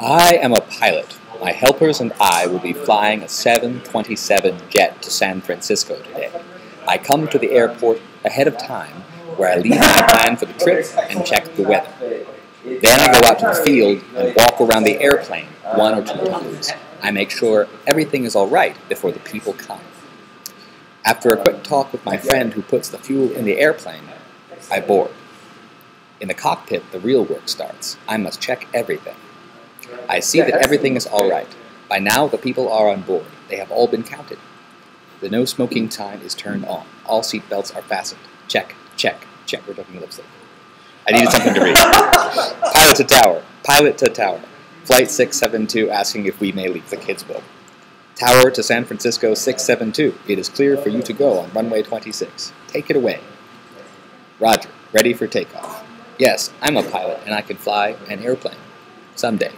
I am a pilot. My helpers and I will be flying a 727 jet to San Francisco today. I come to the airport ahead of time where I leave my plan for the trip and check the weather. Then I go out to the field and walk around the airplane one or two times. I make sure everything is all right before the people come. After a quick talk with my friend who puts the fuel in the airplane, I board. In the cockpit, the real work starts. I must check everything. I see that everything is all right. By now, the people are on board. They have all been counted. The no smoking sign is turned on. All seat belts are fastened. Check, check, check. We're talking lipstick. I needed uh. something to read. Pilot to tower. Pilot to tower. Flight 672 asking if we may leave the kids' book. Tower to San Francisco 672. It is clear for you to go on runway 26. Take it away. Roger. Ready for takeoff. Yes, I'm a pilot and I can fly an airplane. Someday.